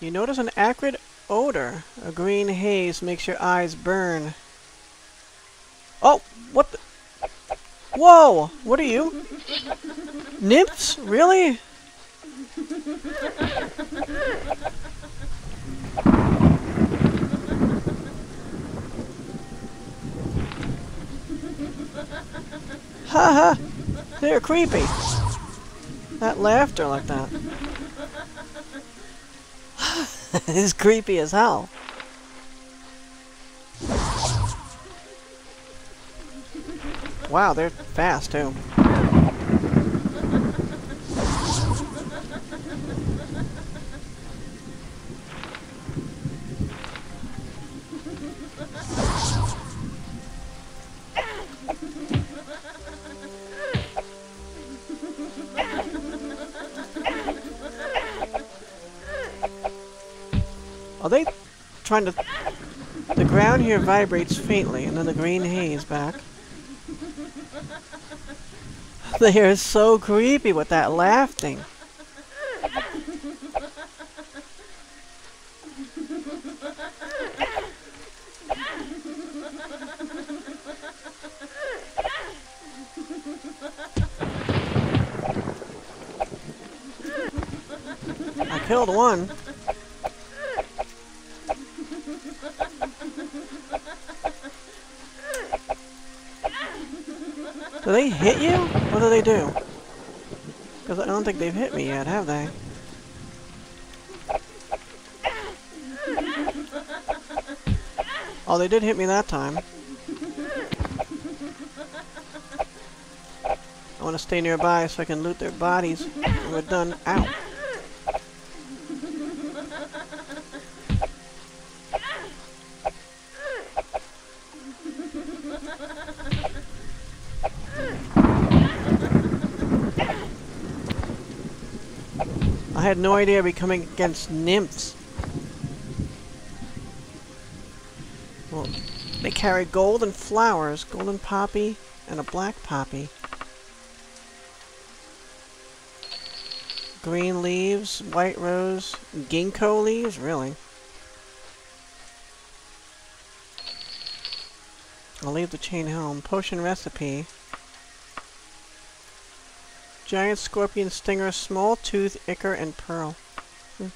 You notice an acrid odor. A green haze makes your eyes burn. Oh, what the? Whoa! What are you? Nymphs? Really? Ha ha! They're creepy. That laughter like that. is creepy as hell. Wow, they're fast too. Trying to... The ground here vibrates faintly, and then the green haze back. They are so creepy with that laughing. I killed one. Do they hit you? What do they do? Because I don't think they've hit me yet, have they? Oh, they did hit me that time. I want to stay nearby so I can loot their bodies when we're done. Ow! Had no idea I'd be coming against nymphs. Well, they carry golden flowers, golden poppy, and a black poppy. Green leaves, white rose, ginkgo leaves, really. I'll leave the chain home. Potion recipe. Giant scorpion stinger, small tooth, ichor, and pearl. Hmm.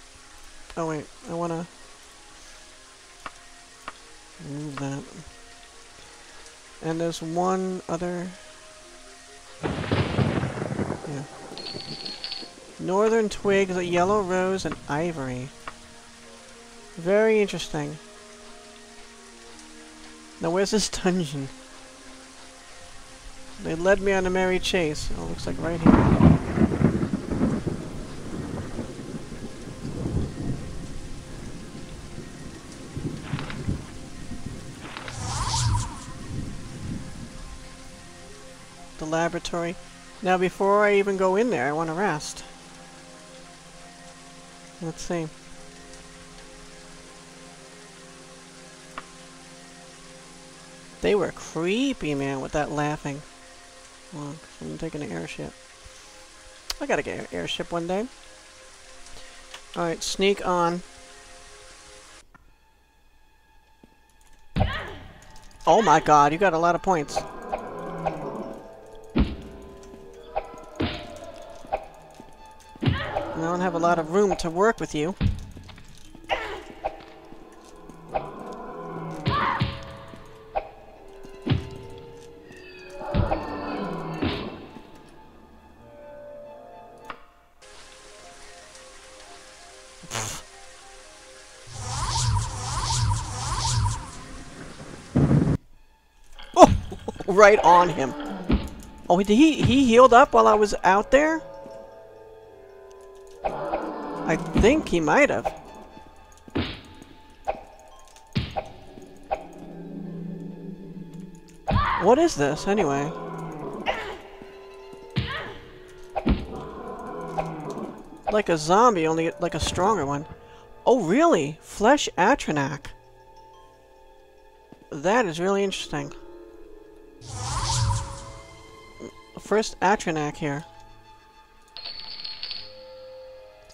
Oh wait, I wanna move that. And there's one other. Yeah. Northern twigs, a yellow rose, and ivory. Very interesting. Now where's this dungeon? They led me on a merry chase. Oh, looks like right here. The laboratory. Now before I even go in there, I want to rest. Let's see. They were creepy, man, with that laughing. Well, I'm taking an airship. I gotta get an airship one day. Alright, sneak on. Oh my god, you got a lot of points. I don't have a lot of room to work with you. Right on him. Oh, did he he healed up while I was out there? I think he might have. What is this, anyway? Like a zombie, only like a stronger one. Oh, really? Flesh Atronach. That is really interesting. First Atronach here.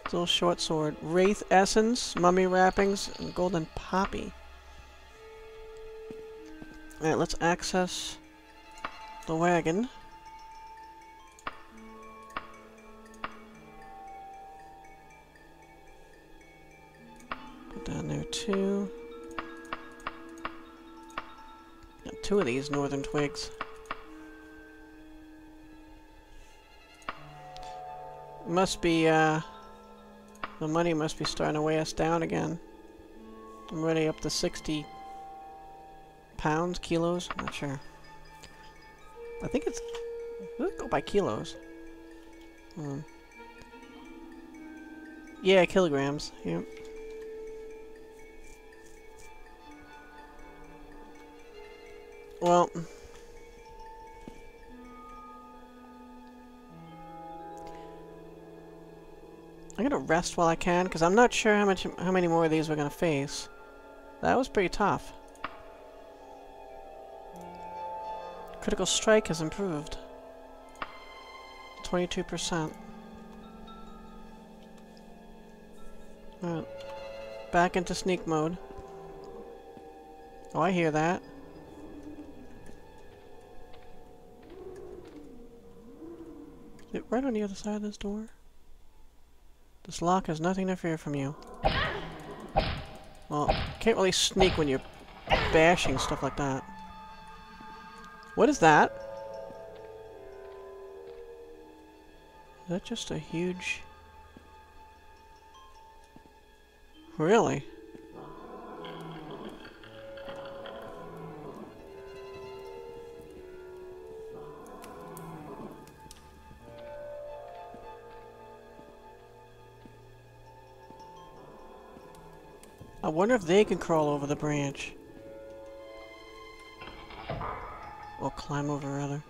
Still short sword. Wraith essence, mummy wrappings, and golden poppy. Alright, let's access the wagon. Put down there too. Two of these northern twigs. Must be, uh... The money must be starting to weigh us down again. I'm already up to 60 pounds, kilos, not sure. I think it's... Does it go by kilos? Hmm. Yeah, kilograms, yep. Well... I'm gonna rest while I can, because I'm not sure how much, how many more of these we're gonna face. That was pretty tough. Critical strike has improved. 22%. Alright. Back into sneak mode. Oh, I hear that. Right on the other side of this door? This lock has nothing to fear from you. Well, can't really sneak when you're bashing stuff like that. What is that? Is that just a huge... Really? I wonder if they can crawl over the branch. Or climb over, rather.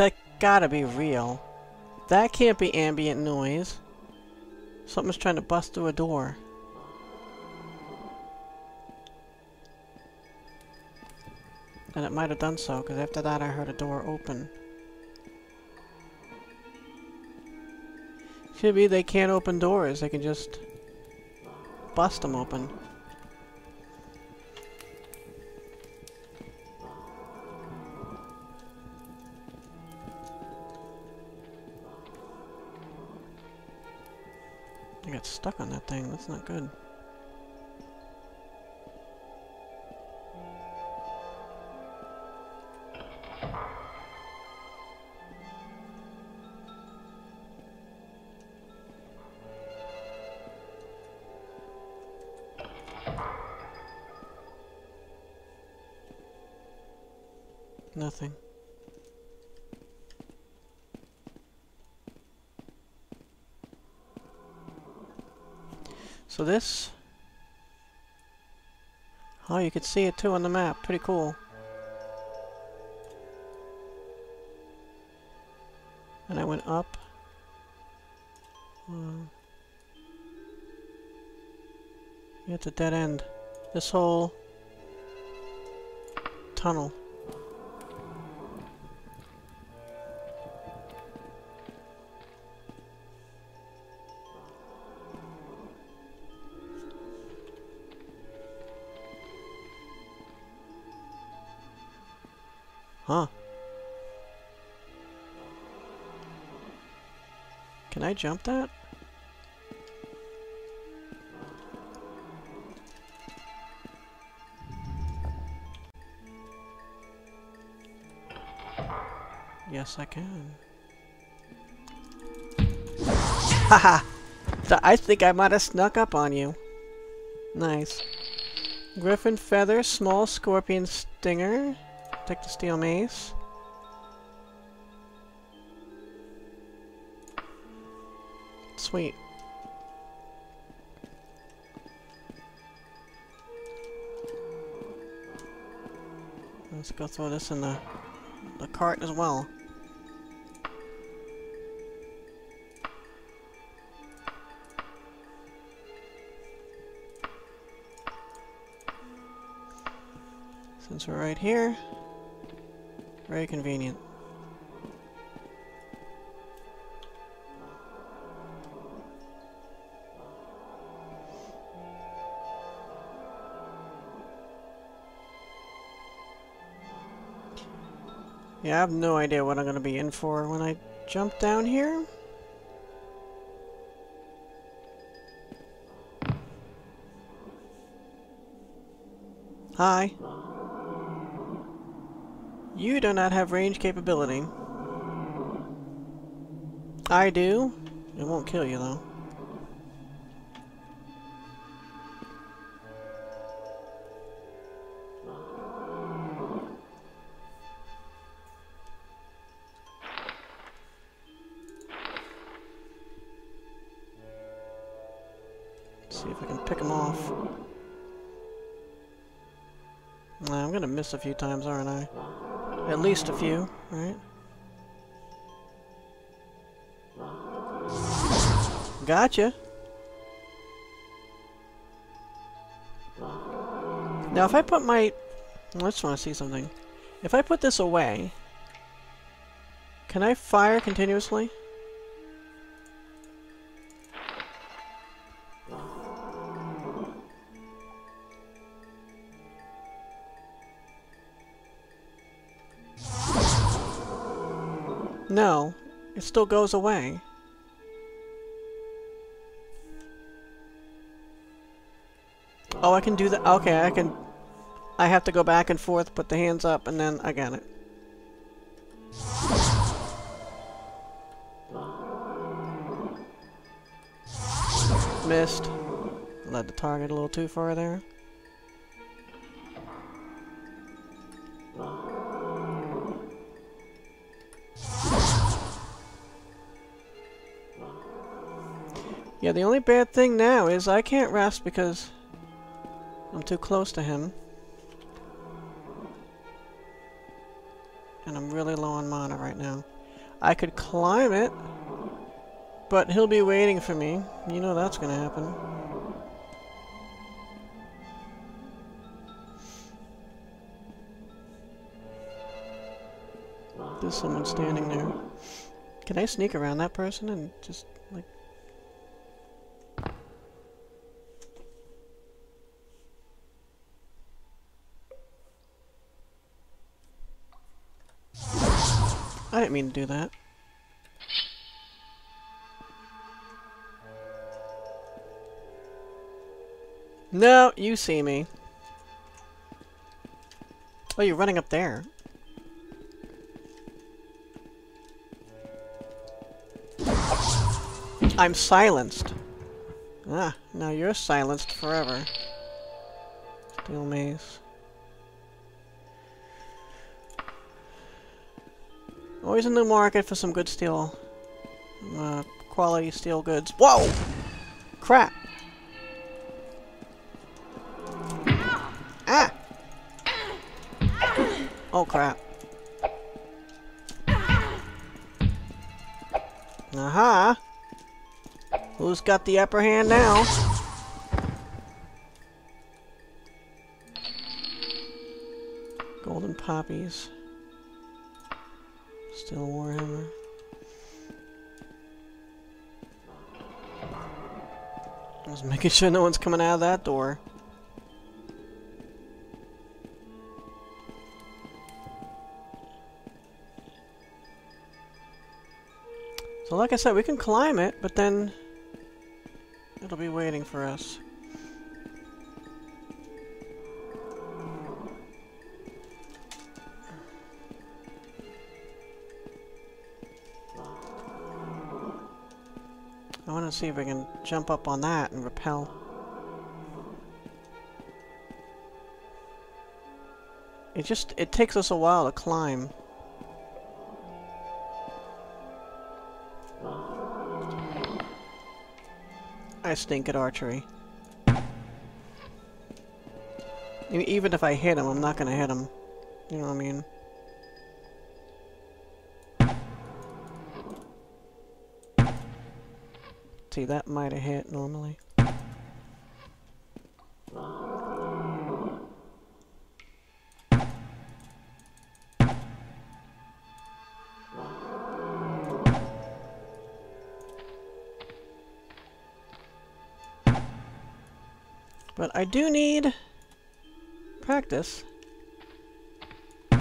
That gotta be real. That can't be ambient noise. Something's trying to bust through a door. And it might have done so, because after that I heard a door open. Should be they can't open doors, they can just bust them open. Stuck on that thing, that's not good. So this... Oh, you can see it too on the map. Pretty cool. And I went up. Yeah, it's a dead end. This whole tunnel. Huh. Can I jump that? Yes, I can. Haha! I think I might have snuck up on you. Nice. Griffin feather, small scorpion stinger. Take the steel mace. Sweet. Let's go throw this in the, the cart as well. Since we're right here, very convenient. Yeah, I have no idea what I'm going to be in for when I jump down here. Hi. You do not have range capability. I do. It won't kill you, though. see if I can pick him off. Nah, I'm gonna miss a few times, aren't I? At least a few, right? Gotcha! Now if I put my... I just want to see something. If I put this away, can I fire continuously? No, it still goes away. Oh, I can do that. Okay, I can... I have to go back and forth, put the hands up, and then I got it. Missed. Led the target a little too far there. Yeah, the only bad thing now is I can't rest because I'm too close to him. And I'm really low on mana right now. I could climb it, but he'll be waiting for me. You know that's gonna happen. There's someone standing there. Can I sneak around that person and just, like, I didn't mean to do that. No, you see me. Oh, you're running up there. I'm silenced. Ah, now you're silenced forever. Steel mace. Always in the market for some good steel. Uh, quality steel goods. Whoa! Crap! Ah! Oh crap. Aha! Who's got the upper hand now? Golden poppies. Just making sure no one's coming out of that door. So like I said, we can climb it, but then it'll be waiting for us. To see if I can jump up on that and repel. It just, it takes us a while to climb. I stink at archery. Even if I hit him, I'm not going to hit him You know what I mean? See, that might have hit normally. But I do need practice. I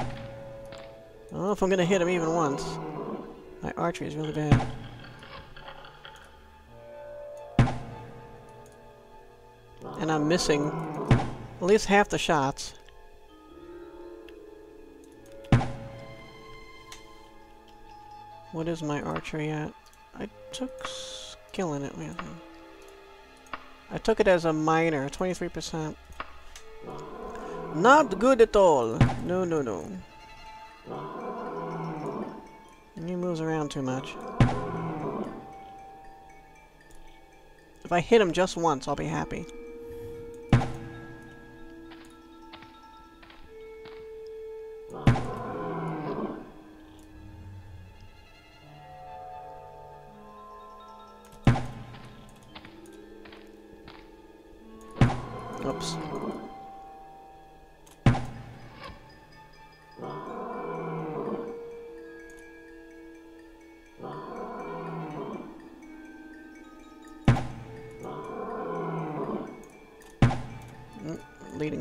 don't know if I'm gonna hit him even once. My archery is really bad. And I'm missing at least half the shots. What is my archery at? I took skill in it. I took it as a minor, 23%. Not good at all. No, no, no. He moves around too much. If I hit him just once, I'll be happy.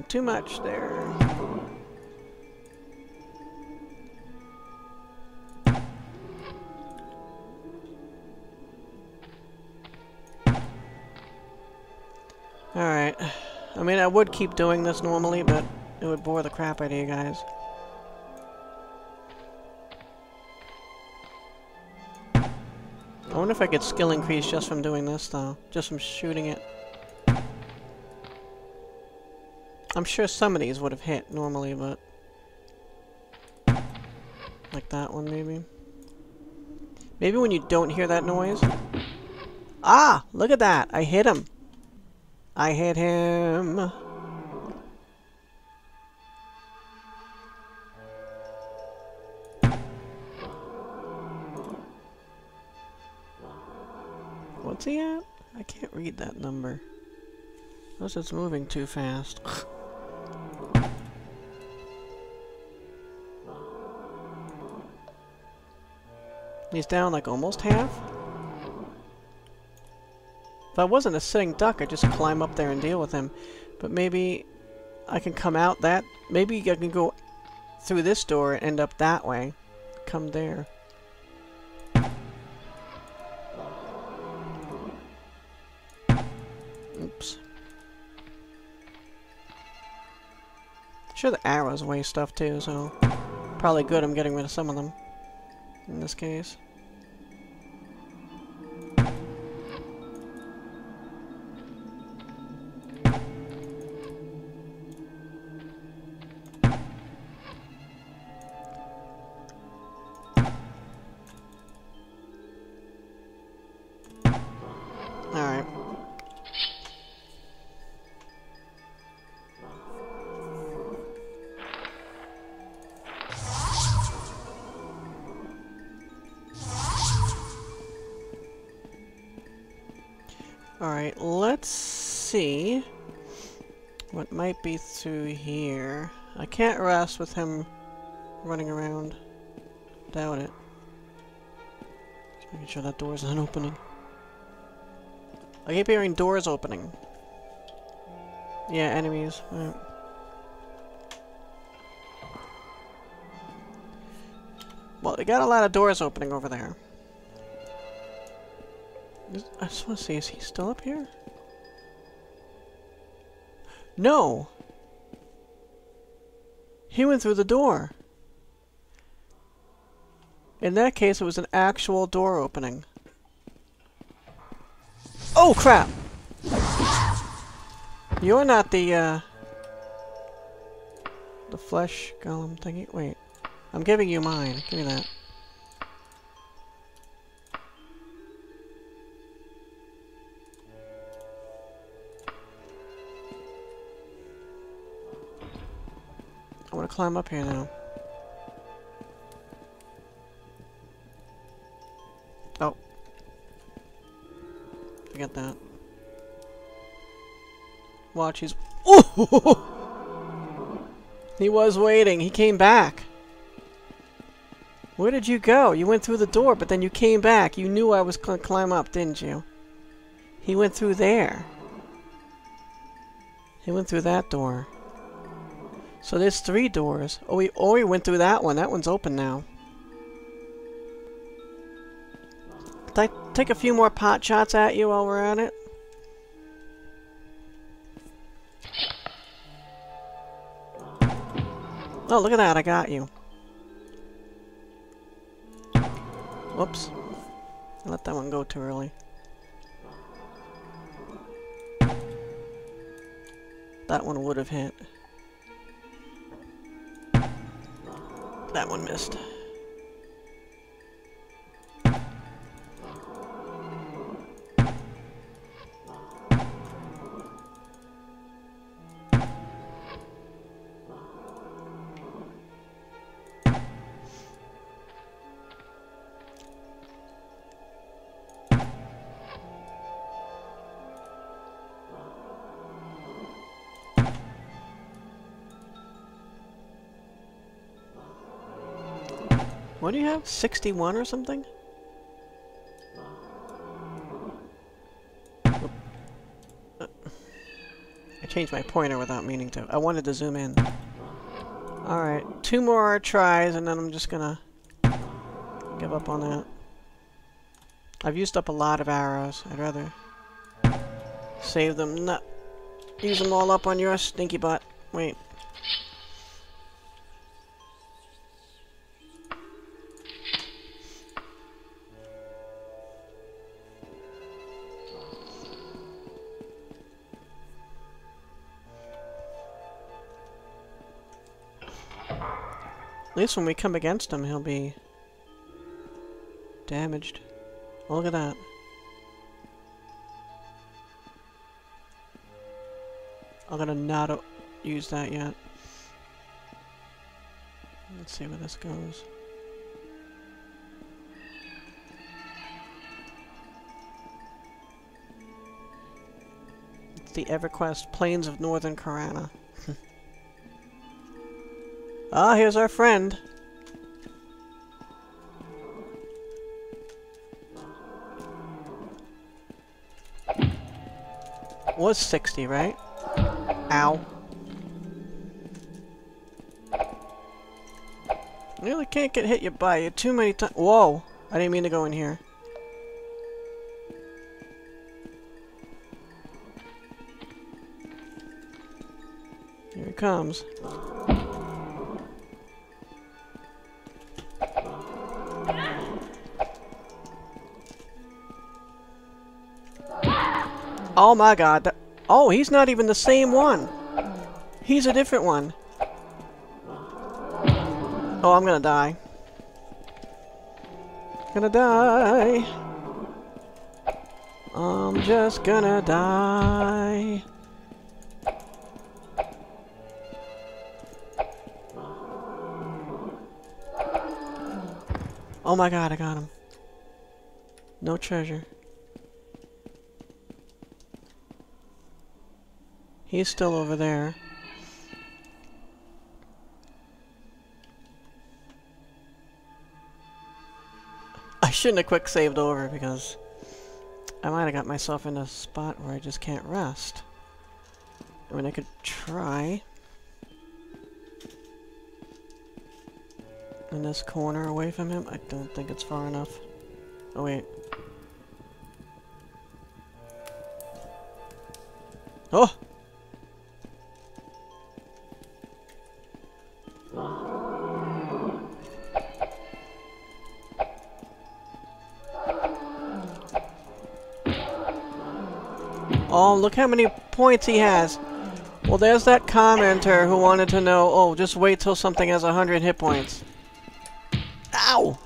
Too much there. Alright. I mean, I would keep doing this normally, but it would bore the crap out of you guys. I wonder if I get skill increase just from doing this, though. Just from shooting it. I'm sure some of these would have hit normally, but... Like that one, maybe? Maybe when you don't hear that noise? Ah! Look at that! I hit him! I hit him! What's he at? I can't read that number. Unless it's moving too fast. He's down like almost half? If I wasn't a sitting duck, I'd just climb up there and deal with him. But maybe I can come out that... Maybe I can go through this door and end up that way. Come there. Oops. Sure the arrows weigh stuff too, so... Probably good I'm getting rid of some of them. In this case. I with him running around. Doubt it. Just making sure that door's not opening. I keep hearing doors opening. Yeah, enemies. Right. Well, they got a lot of doors opening over there. I just want to see, is he still up here? No! He went through the door. In that case, it was an actual door opening. Oh, crap! You're not the, uh... The flesh golem thingy. Wait. I'm giving you mine. Give me that. to climb up here now. Oh. Forget that. Watch, he's... Oh! he was waiting. He came back. Where did you go? You went through the door, but then you came back. You knew I was gonna climb up, didn't you? He went through there. He went through that door. So there's three doors. Oh, we, oh, he went through that one. That one's open now. I take a few more pot shots at you while we're at it? Oh, look at that. I got you. Whoops. I let that one go too early. That one would have hit. That one missed. What do you have? 61 or something? I changed my pointer without meaning to. I wanted to zoom in. Alright, two more tries and then I'm just gonna give up on that. I've used up a lot of arrows. I'd rather save them, not use them all up on your stinky butt. Wait. Least when we come against him, he'll be damaged. Look at that. I'm gonna not use that yet. Let's see where this goes. It's the EverQuest Plains of Northern Karana. Ah, here's our friend. Was 60, right? Ow. Really can't get hit you by you too many times. Whoa! I didn't mean to go in here. Here it comes. Oh my god. Oh, he's not even the same one. He's a different one. Oh, I'm gonna die. Gonna die. I'm just gonna die. Oh my god, I got him. No treasure. He's still over there. I shouldn't have quick saved over because I might have got myself in a spot where I just can't rest. I mean, I could try. In this corner away from him? I don't think it's far enough. Oh wait. Oh! Oh, look how many points he has. Well, there's that commenter who wanted to know, oh, just wait till something has 100 hit points. Ow!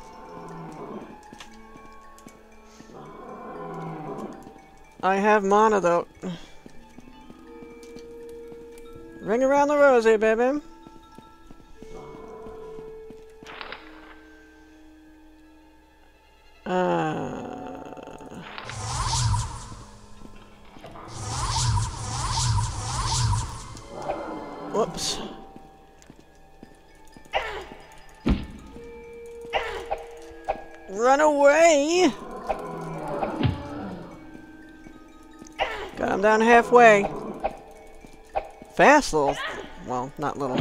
I have mana, though. Ring around the rosy, baby. Halfway. Fast little... Well, not little.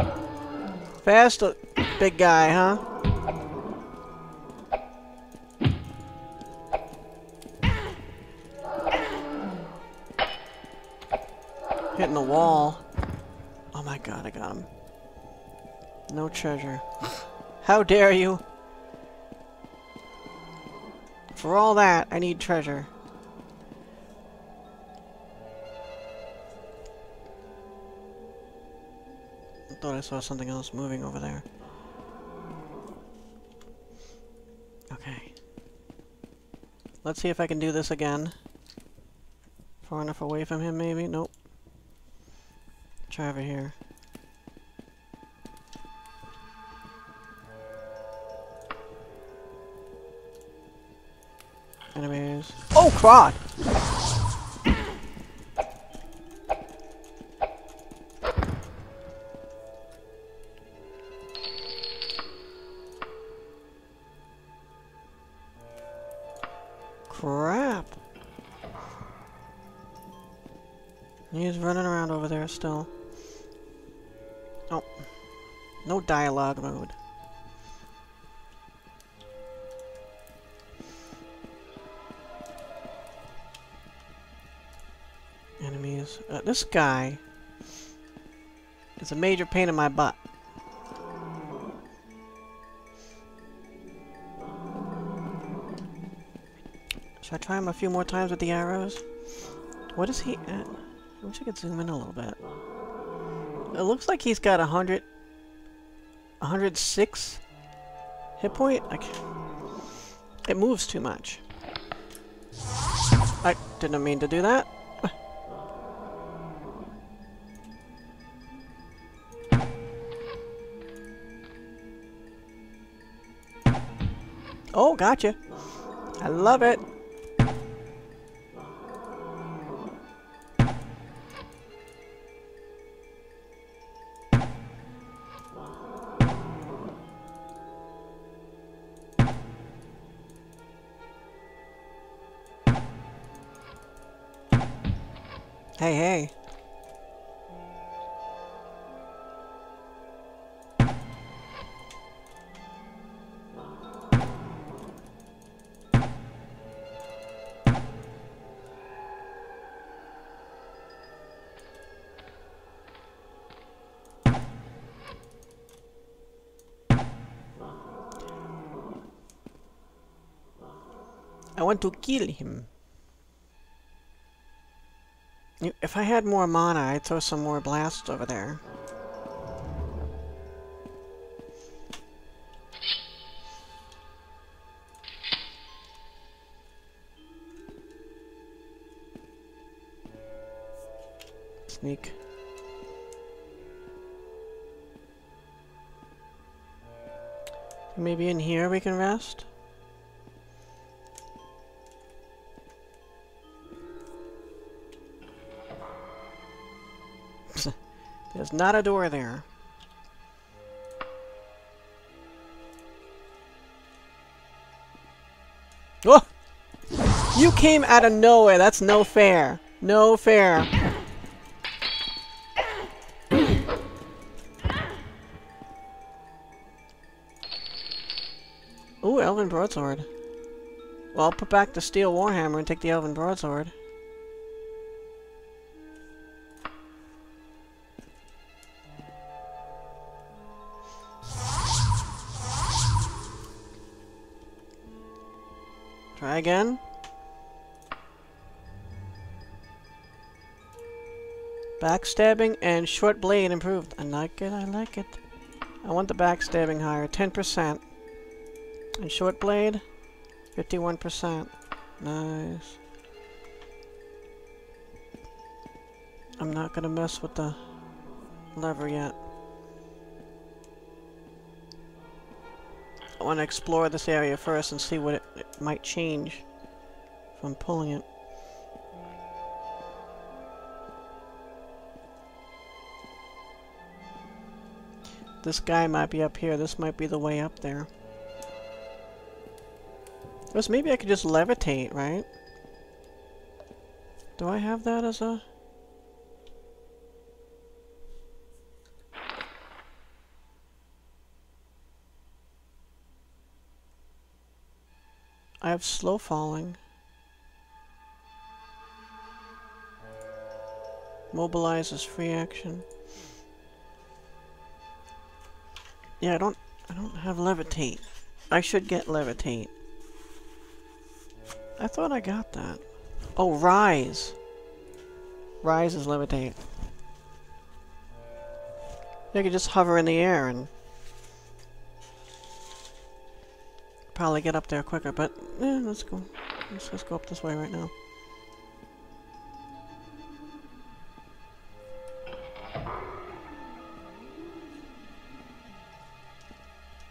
Fast uh, big guy, huh? Hitting the wall. Oh my god, I got him. No treasure. How dare you? For all that, I need treasure. Thought I saw something else moving over there. Okay. Let's see if I can do this again. Far enough away from him, maybe? Nope. Try over here. Enemies. Oh, crud! Dialogue mode. Enemies. Uh, this guy is a major pain in my butt. Should I try him a few more times with the arrows? What is he at? I wish I could zoom in a little bit. It looks like he's got a hundred... 106 hit point? Like, it moves too much. I didn't mean to do that. Oh, gotcha. I love it. Hey, hey. I want to kill him. If I had more mana, I'd throw some more blasts over there. Not a door there. Oh! You came out of nowhere. That's no fair. No fair. Ooh, Elven Broadsword. Well, I'll put back the Steel Warhammer and take the Elven Broadsword. Again. Backstabbing and short blade improved. I like it, I like it. I want the backstabbing higher. 10%. And short blade, 51%. Nice. I'm not gonna mess with the lever yet. Want to explore this area first and see what it, it might change from pulling it. This guy might be up here. This might be the way up there. Or maybe I could just levitate, right? Do I have that as a... I have slow falling. Mobilizes free action. Yeah, I don't I don't have levitate. I should get levitate. I thought I got that. Oh, rise. Rise is levitate. You could just hover in the air and probably get up there quicker, but eh, let's go. Let's just go up this way right now.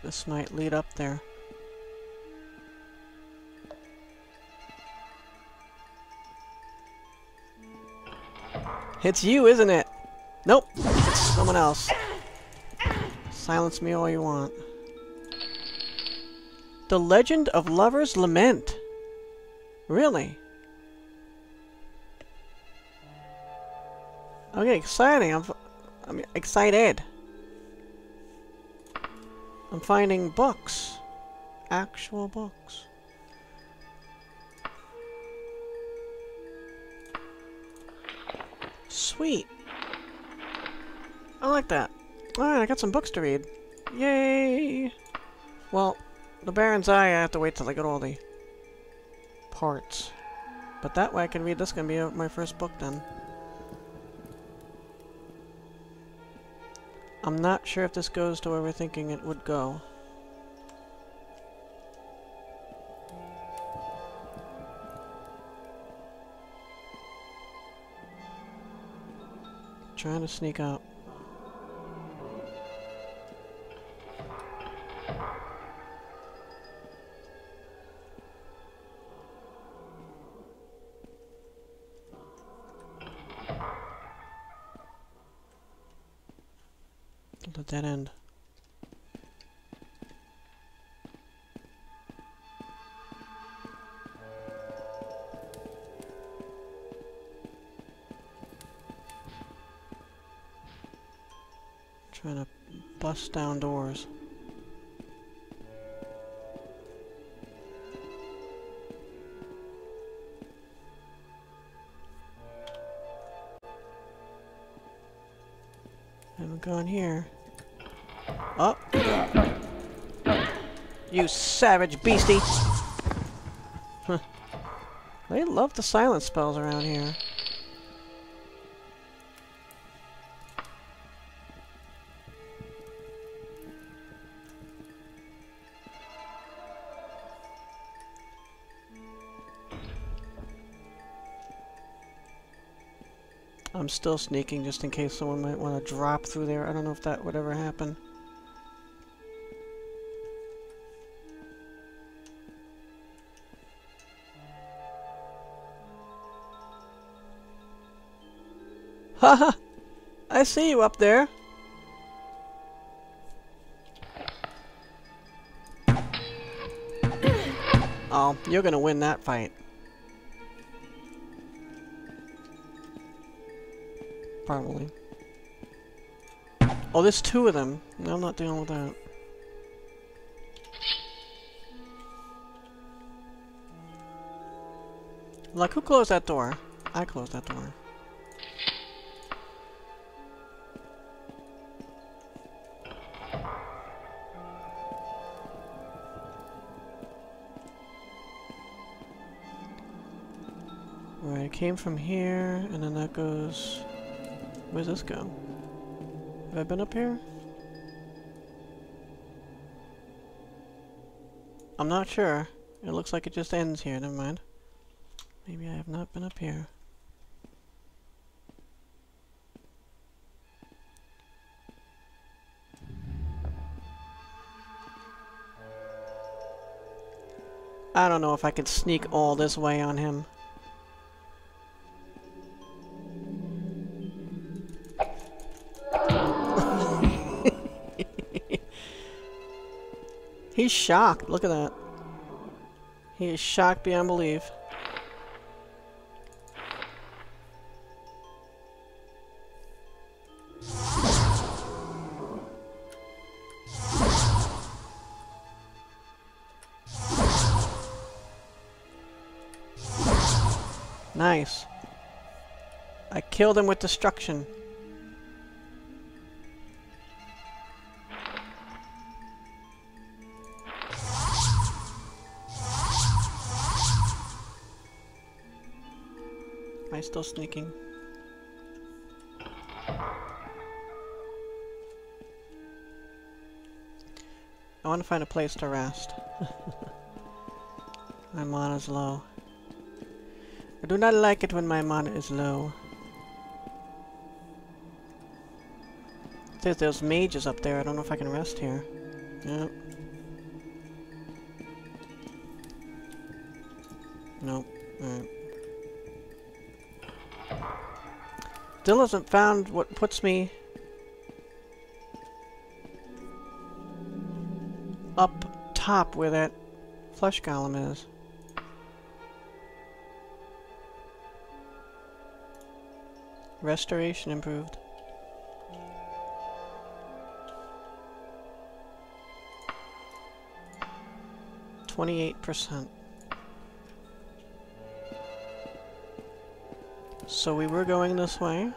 This might lead up there. It's you, isn't it? Nope. It's someone else. Silence me all you want. The Legend of Lover's Lament. Really? Okay, exciting. I'm, I'm excited. I'm finding books. Actual books. Sweet. I like that. Alright, I got some books to read. Yay! Well, the Baron's Eye, I have to wait till I get all the parts. But that way I can read this gonna be uh, my first book then. I'm not sure if this goes to where we're thinking it would go. Trying to sneak up. Savage beastie! Huh. They love the silence spells around here. I'm still sneaking just in case someone might want to drop through there. I don't know if that would ever happen. Haha! I see you up there. Oh, you're gonna win that fight. Probably. Oh, there's two of them. No, I'm not dealing with that. Like, who closed that door? I closed that door. Came from here, and then that goes... Where's this go? Have I been up here? I'm not sure. It looks like it just ends here, never mind. Maybe I have not been up here. I don't know if I could sneak all this way on him. He's shocked. Look at that. He is shocked beyond belief. Nice. I killed him with destruction. Sneaking? I want to find a place to rest. my mana's low. I do not like it when my mana is low. There's those mages up there. I don't know if I can rest here. Yep. Nope. Still hasn't found what puts me up top where that flesh golem is. Restoration improved. Twenty-eight percent. So we were going this way.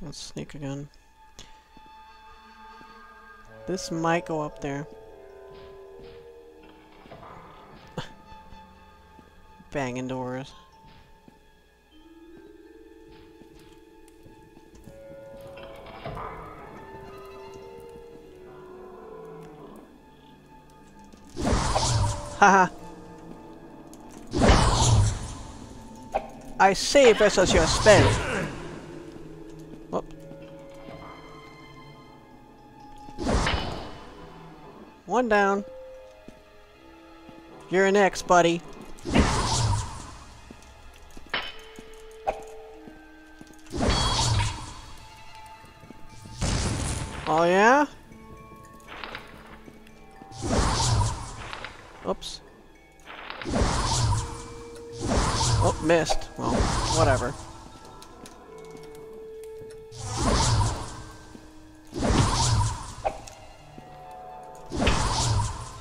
Let's sneak again. This might go up there. Banging doors. Haha. I say versus your spell. Whoop. One down. You're next, buddy.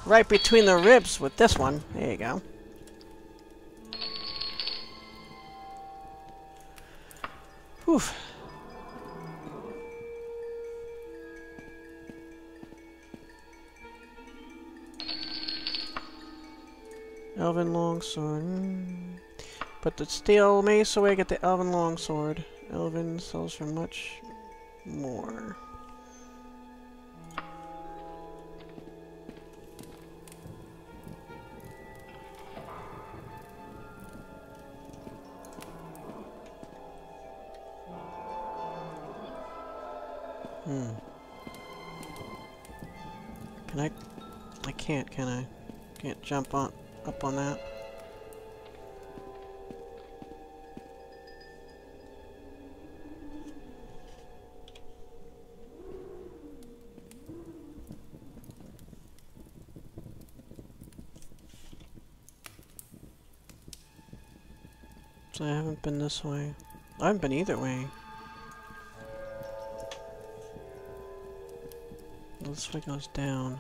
Right between the ribs with this one. There you go. Whew. Elven longsword. Put the steel mace away, get the elven longsword. Elven sells for much more. I? I can't, can I? Can't jump on up on that. So I haven't been this way. I haven't been either way. This way goes down.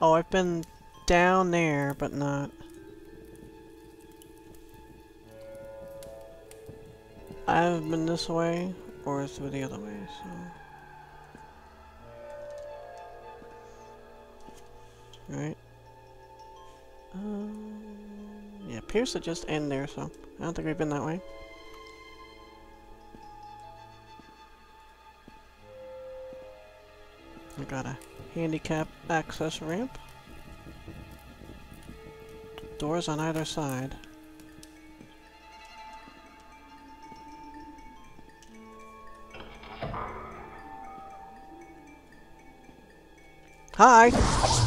Oh, I've been down there, but not... I haven't been this way, or through the other way, so... Alright. Um, yeah, appears to just end there, so I don't think we've been that way. I got a handicap access ramp. Doors on either side. Hi!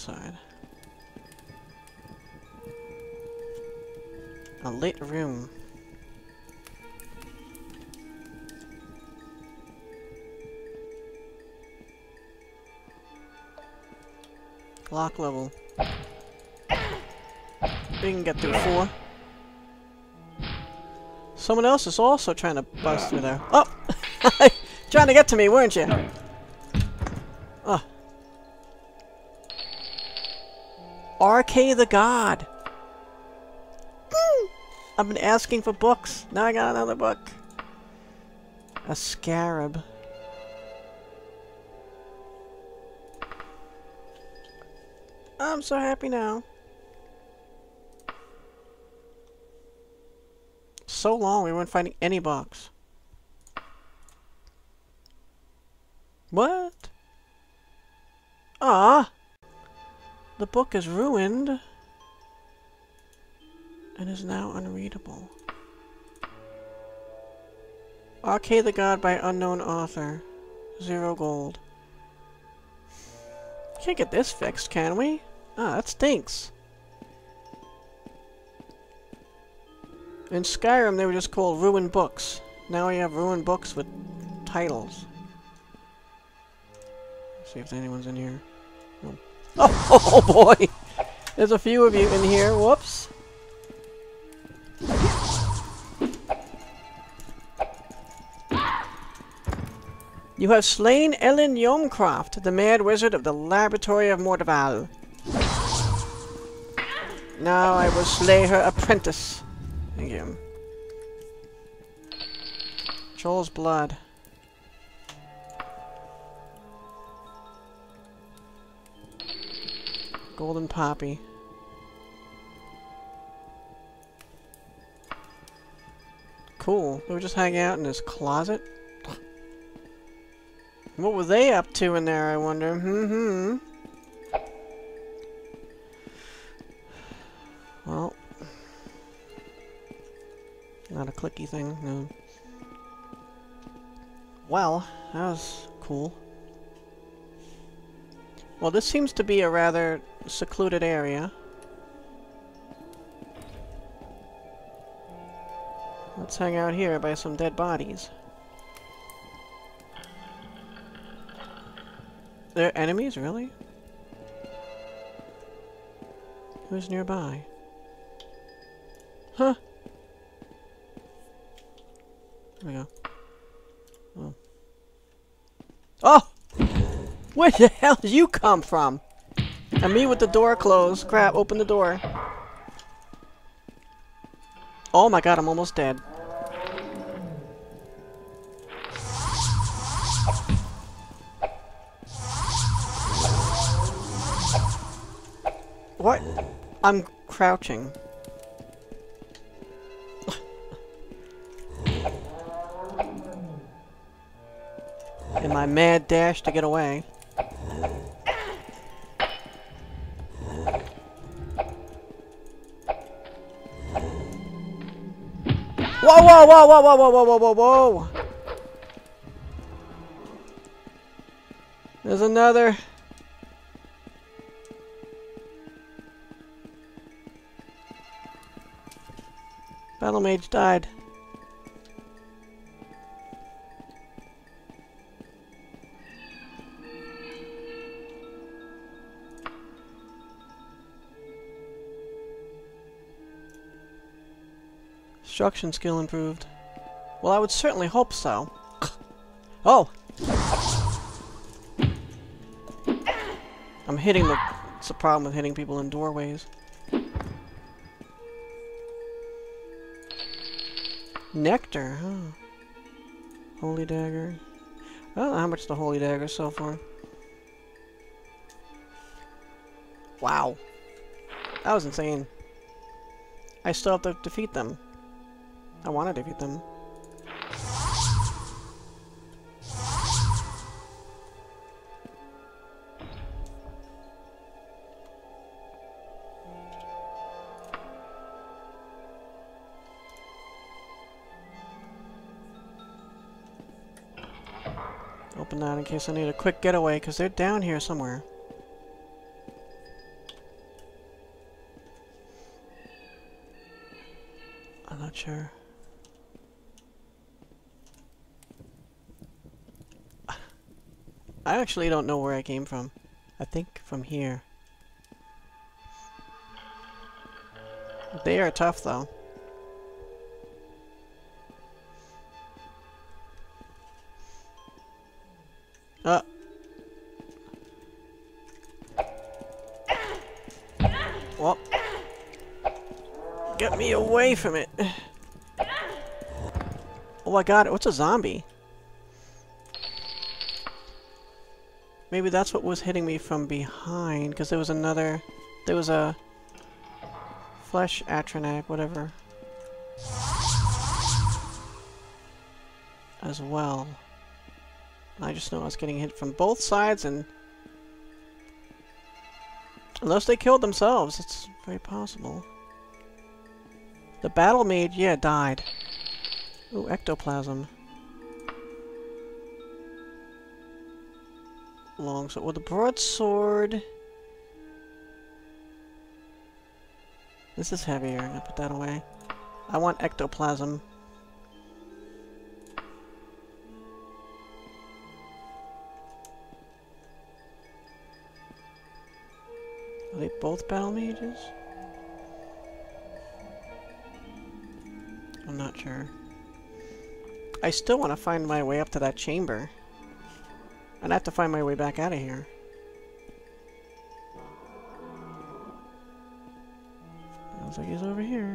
Side. A lit room. Lock level. We can get through four. Someone else is also trying to bust through there. Oh! trying to get to me, weren't you? Arkay the God! I've been asking for books. Now I got another book. A scarab. I'm so happy now. So long we weren't finding any box. What? Ah! The book is ruined and is now unreadable. Arkay the God by unknown author. Zero gold. Can't get this fixed, can we? Ah, that stinks. In Skyrim, they were just called ruined books. Now we have ruined books with titles. Let's see if anyone's in here. Oh. oh, boy! There's a few of you in here. Whoops. You have slain Ellen Yomcroft, the mad wizard of the Laboratory of Mordyval. Now I will slay her apprentice. Thank you. Troll's blood. Golden poppy. Cool. They were just hanging out in his closet? What were they up to in there, I wonder? Hmm-hmm. Well. Not a clicky thing, no. Well, that was cool. Well, this seems to be a rather secluded area. Let's hang out here by some dead bodies. They're enemies, really? Who's nearby? Huh? There we go. Oh. Oh! Where the hell did you come from? And me with the door closed. Crap, open the door. Oh my god, I'm almost dead. What? I'm crouching. In my mad dash to get away. Whoa, whoa, whoa, whoa, whoa, whoa, whoa, whoa! There's another... Battle Mage died. Destruction skill improved. Well, I would certainly hope so. oh! I'm hitting the... It's a problem with hitting people in doorways. Nectar, huh? Holy Dagger. I don't know how much the Holy Dagger sell for. Wow. That was insane. I still have to defeat them. I want to defeat them. Open that in case I need a quick getaway, because they're down here somewhere. I'm not sure. Actually don't know where I came from. I think from here. They are tough though. Uh. Well. Get me away from it. Oh, my god. What's a zombie? Maybe that's what was hitting me from behind, because there was another... There was a... Flesh Atronach, whatever. As well. I just know I was getting hit from both sides, and... Unless they killed themselves, it's very possible. The battle mage, yeah, died. Ooh, ectoplasm. Long sword. Well, the broadsword... This is heavier. I'm gonna put that away. I want ectoplasm. Are they both battle mages? I'm not sure. I still want to find my way up to that chamber. I'd have to find my way back out of here. Looks like he's over here.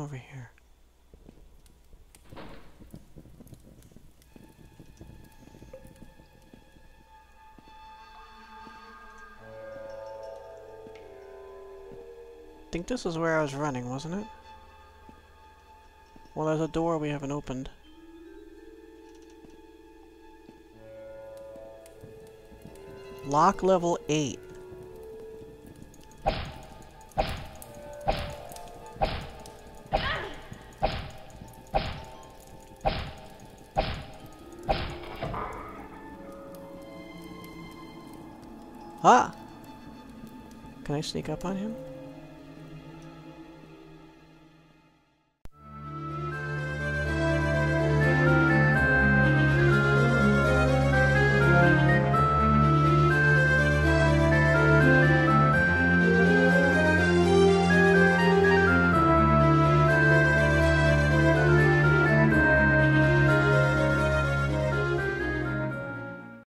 Over here. I think this is where I was running, wasn't it? Well, there's a door we haven't opened. Lock level 8. sneak up on him?